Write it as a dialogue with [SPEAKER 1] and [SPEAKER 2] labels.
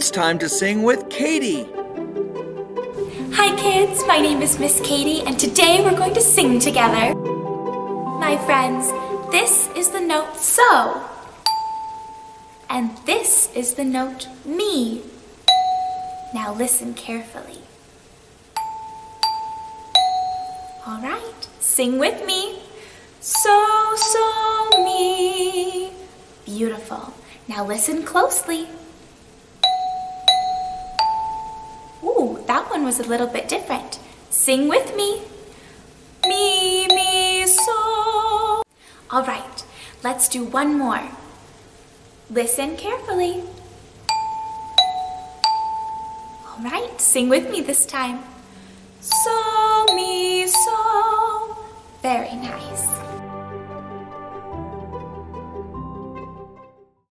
[SPEAKER 1] it's time to sing with Katie.
[SPEAKER 2] Hi kids, my name is Miss Katie and today we're going to sing together. My friends, this is the note so. And this is the note mi. Now listen carefully. All right, sing with me. So, so, mi. Beautiful. Now listen closely. That one was a little bit different. Sing with me. Mi, mi, so. All right, let's do one more. Listen carefully. All right, sing with me this time. So, mi, so. Very nice.